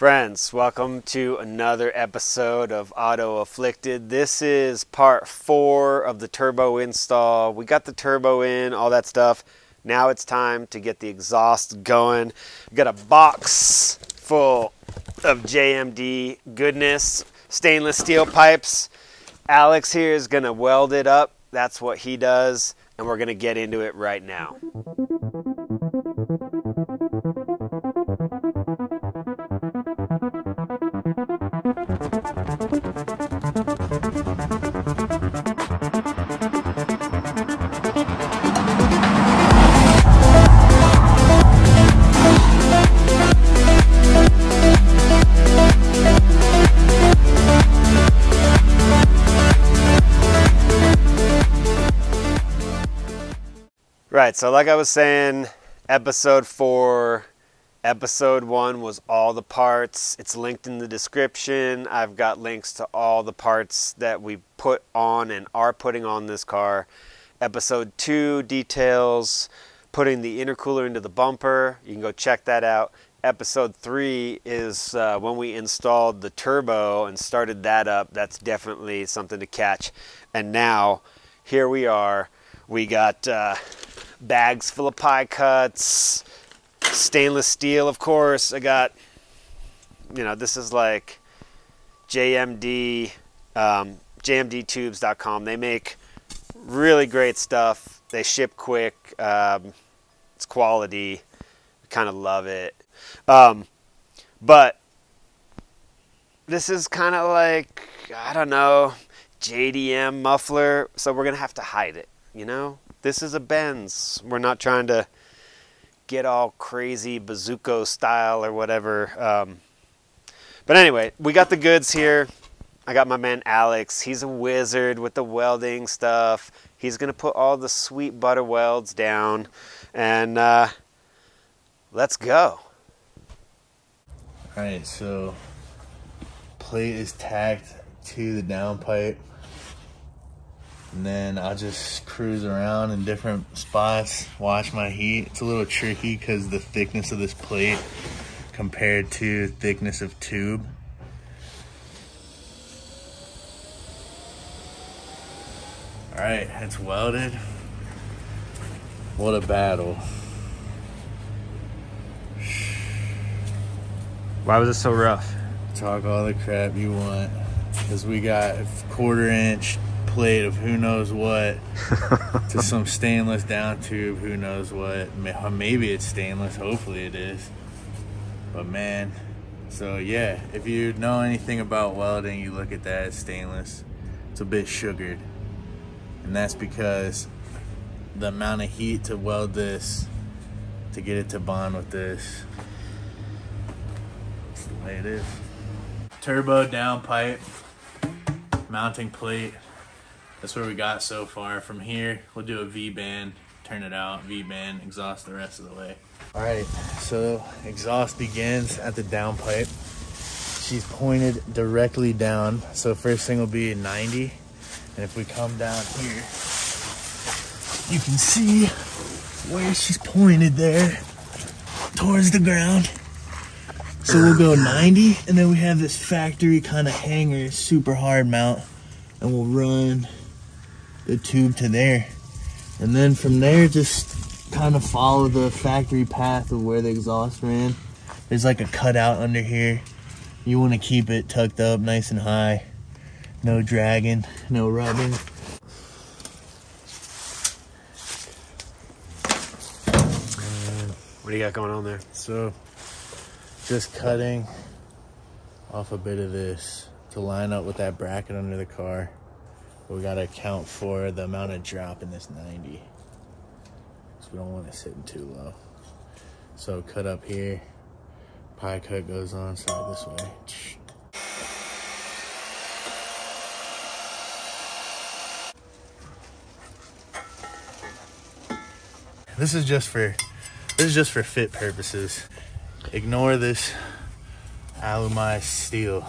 Friends, welcome to another episode of Auto Afflicted. This is part four of the turbo install. We got the turbo in, all that stuff. Now it's time to get the exhaust going. We got a box full of JMD goodness, stainless steel pipes. Alex here is gonna weld it up. That's what he does, and we're gonna get into it right now. Right, so like I was saying, episode four, episode one was all the parts. It's linked in the description. I've got links to all the parts that we put on and are putting on this car. Episode two details putting the intercooler into the bumper. You can go check that out. Episode three is uh, when we installed the turbo and started that up. That's definitely something to catch. And now, here we are. We got. Uh, bags full of pie cuts, stainless steel, of course. I got, you know, this is like JMD, um, JMDtubes.com. They make really great stuff. They ship quick. Um, it's quality. Kind of love it. Um, but this is kind of like, I don't know, JDM muffler. So we're going to have to hide it, you know? this is a Benz. We're not trying to get all crazy bazooka style or whatever. Um, but anyway, we got the goods here. I got my man Alex. He's a wizard with the welding stuff. He's going to put all the sweet butter welds down. And uh, let's go. All right, so plate is tacked to the downpipe and then I'll just cruise around in different spots, watch my heat. It's a little tricky because the thickness of this plate compared to thickness of tube. All right, it's welded. What a battle. Why was it so rough? Talk all the crap you want. Because we got quarter inch plate of who knows what to some stainless down tube, who knows what. Uh, maybe it's stainless, hopefully it is. But man, so yeah, if you know anything about welding, you look at that, it's stainless. It's a bit sugared. And that's because the amount of heat to weld this, to get it to bond with this, that's the way it is. Turbo down pipe, mounting plate, that's where we got so far. From here, we'll do a V-band, turn it out, V-band, exhaust the rest of the way. All right, so exhaust begins at the downpipe. She's pointed directly down. So first thing will be 90. And if we come down here, you can see where she's pointed there towards the ground. So we'll go 90 and then we have this factory kind of hanger, super hard mount and we'll run the tube to there. And then from there, just kind of follow the factory path of where the exhaust ran. There's like a cutout under here. You want to keep it tucked up nice and high. No dragging, no rubbing. What do you got going on there? So, just cutting off a bit of this to line up with that bracket under the car we got to account for the amount of drop in this 90. So we don't want it sitting too low. So cut up here. Pie cut goes on side this way. This is just for this is just for fit purposes. Ignore this alumite steel.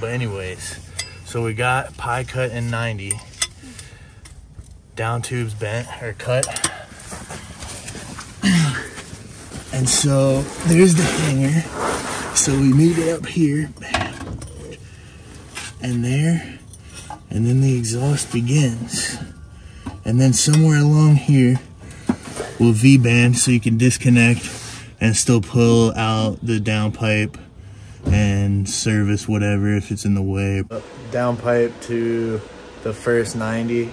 But anyways, so we got pie cut in 90. Down tubes bent or cut. and so there's the hanger. So we meet it up here, and there, and then the exhaust begins. And then somewhere along here, we'll V-band so you can disconnect and still pull out the downpipe and service whatever if it's in the way. Downpipe to the first 90,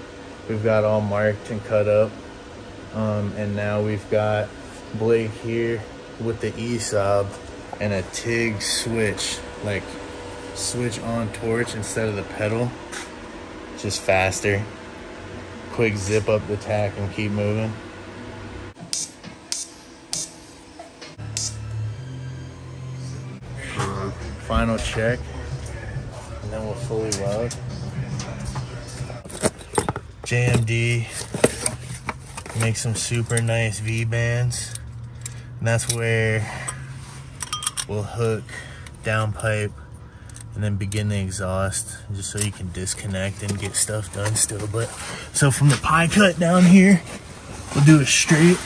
we've got all marked and cut up. Um, and now we've got Blake here with the ESAB and a TIG switch, like switch on torch instead of the pedal. Just faster. Quick zip up the tack and keep moving. Final check, and then we'll fully weld. JMD make some super nice V bands, and that's where we'll hook downpipe and then begin the exhaust just so you can disconnect and get stuff done still. But so from the pie cut down here we'll do a straight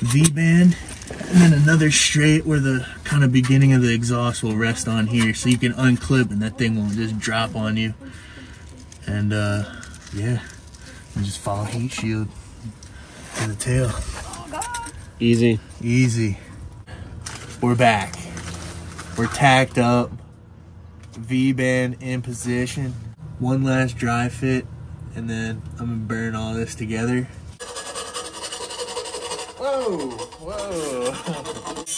v-band and then another straight where the kind of beginning of the exhaust will rest on here so you can unclip and that thing won't just drop on you. And uh yeah. And just follow heat shield to the tail. Easy. easy. We're back. We're tacked up. V-band in position. One last dry fit and then i'm gonna burn all this together whoa.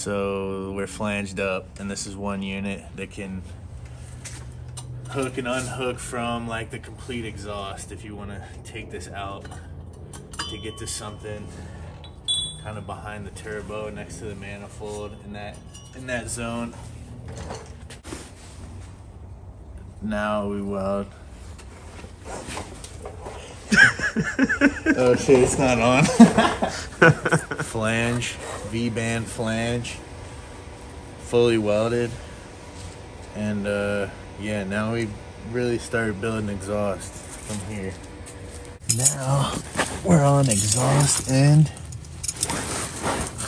So we're flanged up and this is one unit that can hook and unhook from like the complete exhaust if you want to take this out to get to something kind of behind the turbo next to the manifold in that in that zone. Now we weld oh shit it's not on flange v-band flange fully welded and uh yeah now we really started building exhaust from here now we're on exhaust end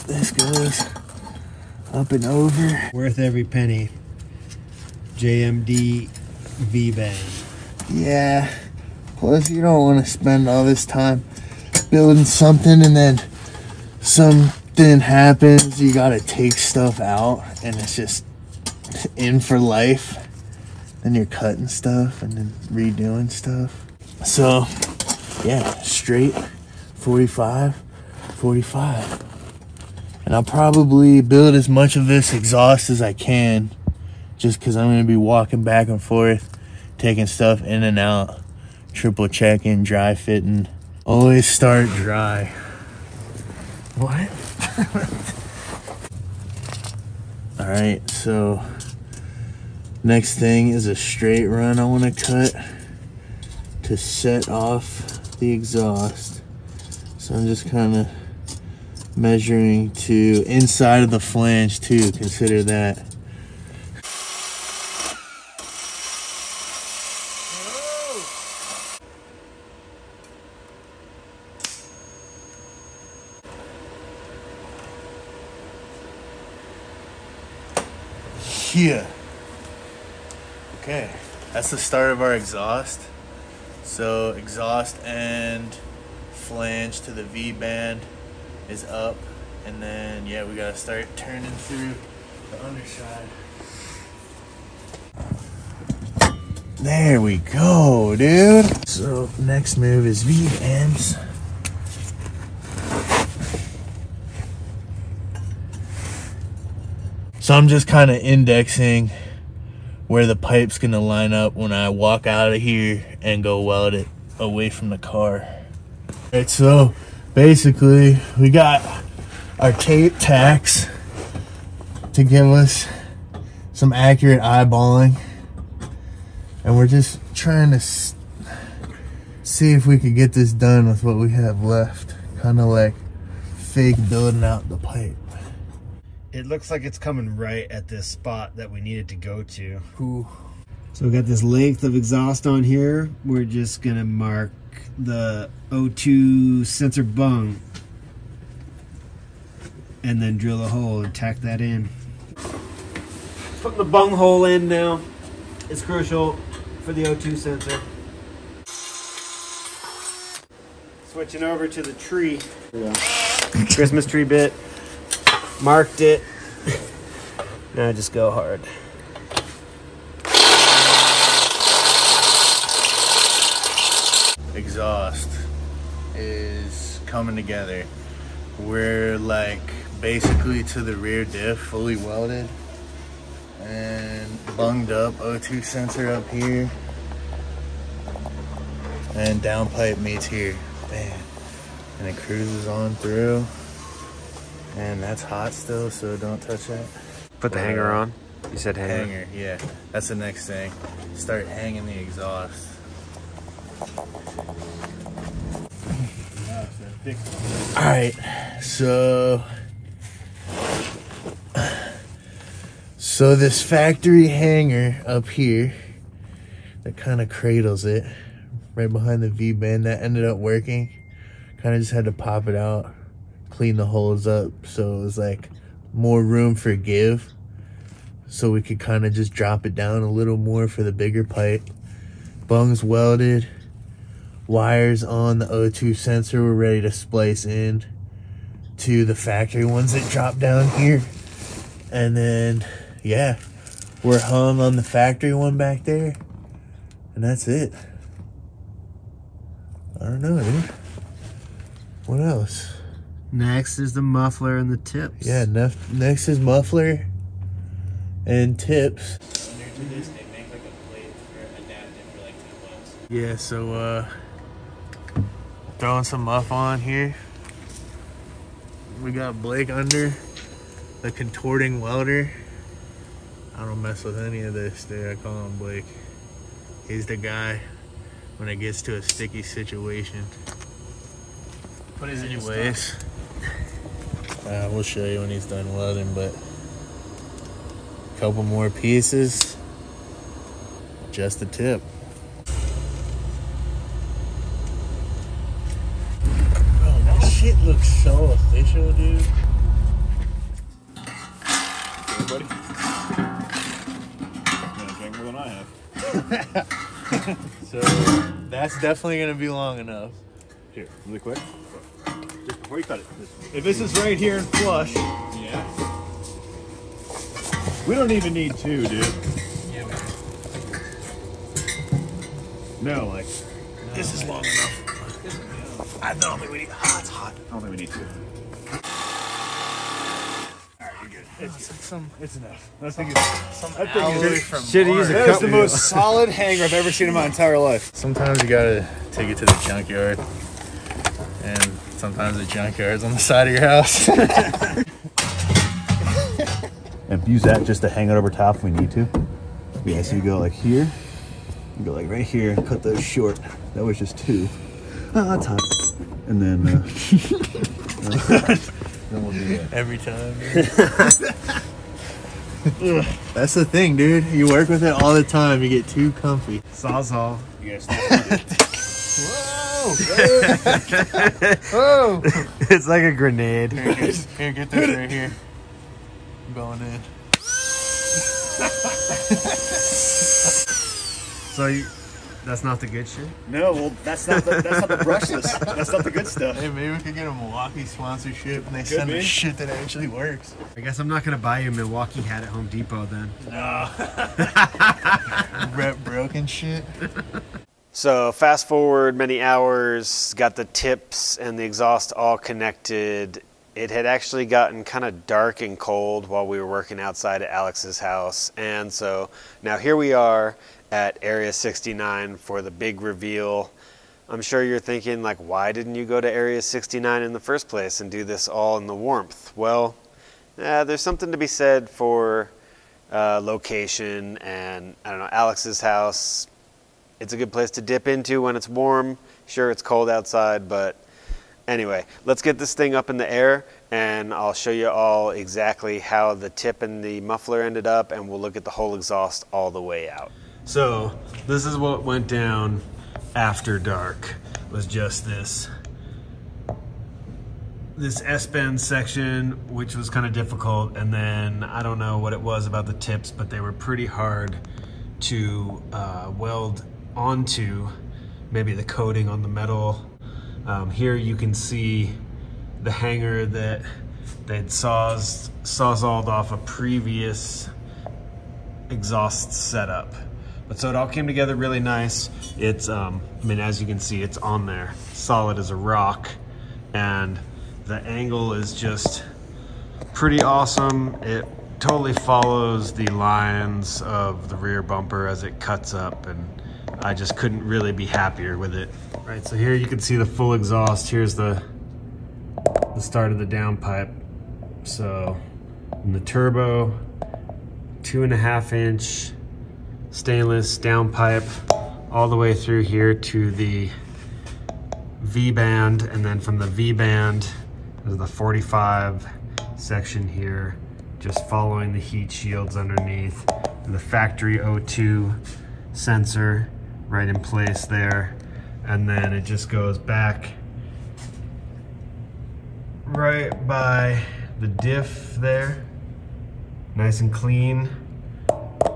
this goes up and over. Worth every penny. JMD V band. Yeah. Plus, you don't want to spend all this time building something and then something happens. You got to take stuff out and it's just in for life. Then you're cutting stuff and then redoing stuff. So, yeah, straight 45, 45. And I'll probably build as much of this exhaust as I can just because I'm going to be walking back and forth, taking stuff in and out, triple checking, dry fitting. Always start dry. What? All right, so next thing is a straight run I want to cut to set off the exhaust. So I'm just kind of measuring to inside of the flange too consider that yeah okay that's the start of our exhaust. So exhaust and flange to the v band is up and then yeah we gotta start turning through the underside. There we go dude. So next move is v so i'm just kind of indexing where the pipe's gonna line up when i walk out of here and go weld it away from the car. All right so basically we got our tape tacks to give us some accurate eyeballing. And we're just trying to see if we could get this done with what we have left. Kind of like fake building out the pipe It looks like it's coming right at this spot that we needed to go to. Ooh. So we got this length of exhaust on here. We're just gonna mark the O2 sensor bung. and then drill a hole and tack that in. Putting the bung hole in now. It's crucial for the O2 sensor. Switching over to the tree. Christmas tree bit. Marked it. Now I just go hard. exhaust is coming together. We're like basically to the rear diff, fully welded and bunged up O2 sensor up here and downpipe meets here. Man. And it cruises on through. And that's hot still, so don't touch that. Put the But, hanger uh, on. You said hanger. Hanger, yeah. That's the next thing. Start hanging the exhaust. All right, so so this factory hanger up here that kind of cradles it right behind the V band that ended up working. Kind of just had to pop it out, clean the holes up, so it was like more room for give. So we could kind of just drop it down a little more for the bigger pipe. Bungs welded wires on the O2 sensor were ready to splice in to the factory ones that drop down here. And then, yeah, we're hung on the factory one back there. And that's it. I don't know, dude. What else? Next is the muffler and the tips. Yeah, nef- next is muffler and tips. Yeah, so uh throwing some muff on here. We got Blake under the contorting welder. I don't mess with any of this, dude. I call him Blake. He's the guy when it gets to a sticky situation. What is it? Anyways, uh, we'll show you when he's done welding, but a couple more pieces, just the tip. Bro, that shit looks so official, dude. Okay, buddy. You gonna drink more than I have. So that's definitely gonna be long enough. Here, really quick. Just before you cut it. If this is right here and flush, yeah. We don't even need two, dude. Yeah, man. No, like This is long enough. I don't think we need. Oh, it's hot. I don't think we need two. Alright, you're good. It's, It's some it's enough. That thing is, some That thing is- from Should've a that is the most solid hanger I've ever seen in my entire life. Sometimes you gotta take it to the junkyard, and sometimes the junkyard's on the side of your house. And use that just to hang it over top if we need to. Yeah, so you go like here, you go like right here and cut those short. That was just two. Oh, that's hot. And then, uh, then we'll do that. Every time. That's the thing, dude. You work with it all the time. You get too comfy. Sawzall. You guys Oh. snap Whoa! Oh. Oh. it's like a grenade. Here, here, here, get this right here. I'm going in. So you, that's not the good shit. No, well, that's not the, that's not the brushless. That's not the good stuff. Hey, maybe we could get a Milwaukee sponsorship and they send be. us shit that actually works. I guess I'm not gonna buy you a Milwaukee hat at Home Depot then. No. Rep broken shit. So fast forward many hours, got the tips and the exhaust all connected. It had actually gotten kind of dark and cold while we were working outside at Alex's house. And so now here we are at Area 69 for the big reveal. I'm sure you're thinking like why didn't you go to Area 69 in the first place and do this all in the warmth? Well, uh, there's something to be said for uh, location and I don't know Alex's house it's a good place to dip into when it's warm. Sure, it's cold outside, but anyway, let's get this thing up in the air and I'll show you all exactly how the tip and the muffler ended up and we'll look at the whole exhaust all the way out. So, this is what went down after dark. Was just this this S-bend section, which was kind of difficult, and then I don't know what it was about the tips, but they were pretty hard to uh, weld onto maybe the coating on the metal. Um, here you can see the hanger that they'd saws, sawzalled off a previous exhaust setup. But so it all came together really nice. It's, um, I mean, as you can see, it's on there, solid as a rock. And the angle is just pretty awesome. It totally follows the lines of the rear bumper as it cuts up and I just couldn't really be happier with it. Right, so here you can see the full exhaust. Here's the, the start of the downpipe. So the turbo, two and a half inch stainless downpipe all the way through here to the V-band and then from the V-band there's the 45 section here just following the heat shields underneath the factory O2 sensor right in place there and then it just goes back right by the diff there nice and clean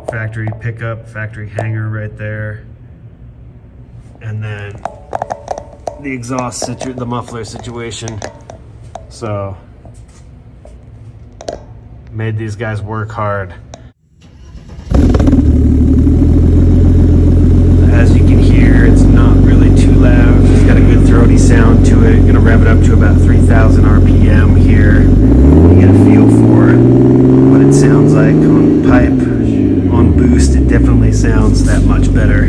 factory pickup, factory hanger right there. And then the exhaust situ the muffler situation. So made these guys work hard. As you can hear, it's not really too loud. It's got a good throaty sound to it. Gonna rev it up to about 3,000 RPM here. You get a feel for what it sounds like on pipe on boost, it definitely sounds that much better.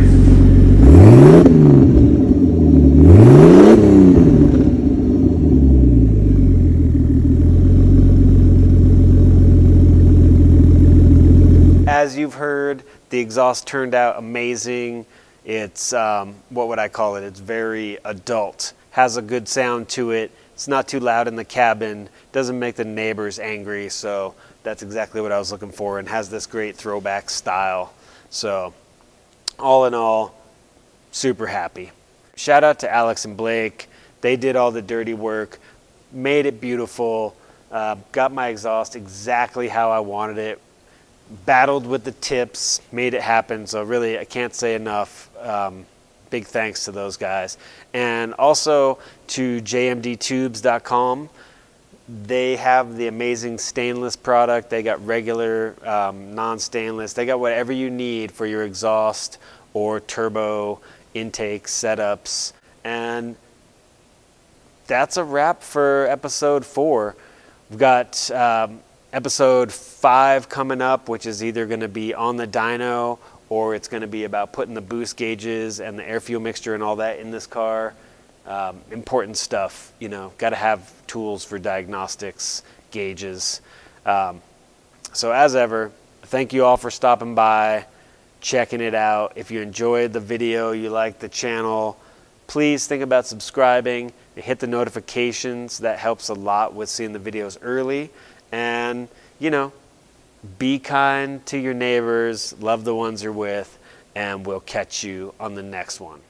As you've heard, the exhaust turned out amazing. It's, um, what would I call it? It's very adult. Has a good sound to it. It's not too loud in the cabin. Doesn't make the neighbors angry. So that's exactly what I was looking for and has this great throwback style. So all in all, super happy. Shout out to Alex and Blake. They did all the dirty work, made it beautiful, uh, got my exhaust exactly how I wanted it, battled with the tips, made it happen. So really, I can't say enough. Um, big thanks to those guys. And also to jmdtubes.com they have the amazing stainless product. They got regular um, non-stainless. They got whatever you need for your exhaust or turbo intake setups. And that's a wrap for episode four. We've got um, episode five coming up, which is either going to be on the dyno or it's going to be about putting the boost gauges and the air fuel mixture and all that in this car um, important stuff. You know, got to have tools for diagnostics, gauges. Um, so as ever, thank you all for stopping by, checking it out. If you enjoyed the video, you like the channel, please think about subscribing. Hit the notifications. That helps a lot with seeing the videos early. And, you know, be kind to your neighbors, love the ones you're with, and we'll catch you on the next one.